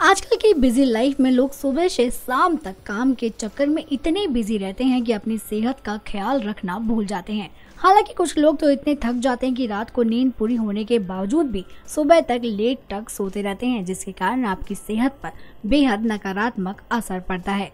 Busy life में लोग सुबह से शाम तक काम के चक्कर में इतने बिज़ी रहते हैं कि अपनी सेहत का ख्याल रखना भूल जाते हैं। हालाँकि कुछ लोग तो इतने थक जाते हैं कि रात को नींद पूरी होने के बावजूद भी सुबह तक लेट तक सोते रहते हैं, जिसके कारण आपकी सेहत पर बेहद नकारात्मक असर पड़ता है।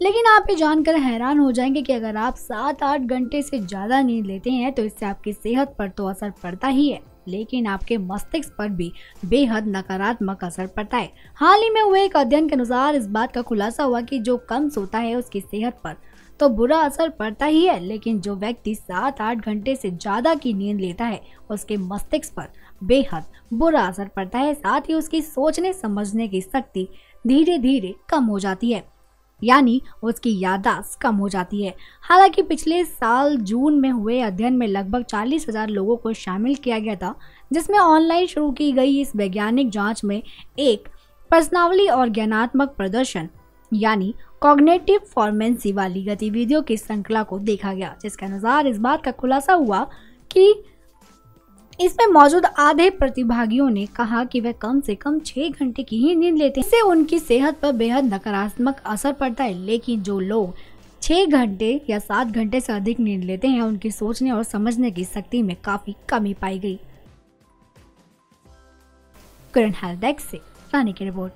लेकिन आप ये जानकर हैरान हो जाएँगे कि अगर आप सात आठ घंटे से ज़्यादा नींद लेते हैं तो इससे आपकी सेहत पर तो असर पड़ता ही है। लेकिन आपके मस्तिष्क पर भी बेहद नकारात्मक असर पड़ता है। हाल ही में हुए एक अध्ययन के अनुसार इस बात का खुलासा हुआ कि जो कम सोता है उसकी सेहत पर तो बुरा असर पड़ता ही है, लेकिन जो व्यक्ति सात आठ घंटे से ज़्यादा की नींद लेता है, उसके मस्तिष्क पर बेहद बुरा असर पड़ता है। साथ ही उसकी सोचने, समझने की शक्ति धीरे धीरे कम हो जाती है। यानी उसकी यादाश्त कम हो जाती है। हालाँकि पिछले साल जून में हुए अध्ययन में लगभग चालीस हज़ार लोगों को शामिल किया गया था, जिसमें ऑनलाइन शुरू की गई इस वैज्ञानिक जाँच में एक प्रश्नावली और ज्ञानात्मक प्रदर्शन, यानी कॉग्नेटिव फॉर्मेंसी वाली गतिविधियों की श्रृंखला को देखा गया, जिसके अनुसार इस बात का खुलासा हुआ कि इसमें मौजूद आधे प्रतिभागियों ने कहा कि वह कम से कम छह घंटे की ही नींद लेते हैं। इससे उनकी सेहत पर बेहद नकारात्मक असर पड़ता है, लेकिन जो लोग छह घंटे या सात घंटे से अधिक नींद लेते हैं, उनकी सोचने और समझने की शक्ति में काफ़ी कमी पाई गई। हेल्थ डेस्क से रानी की रिपोर्ट।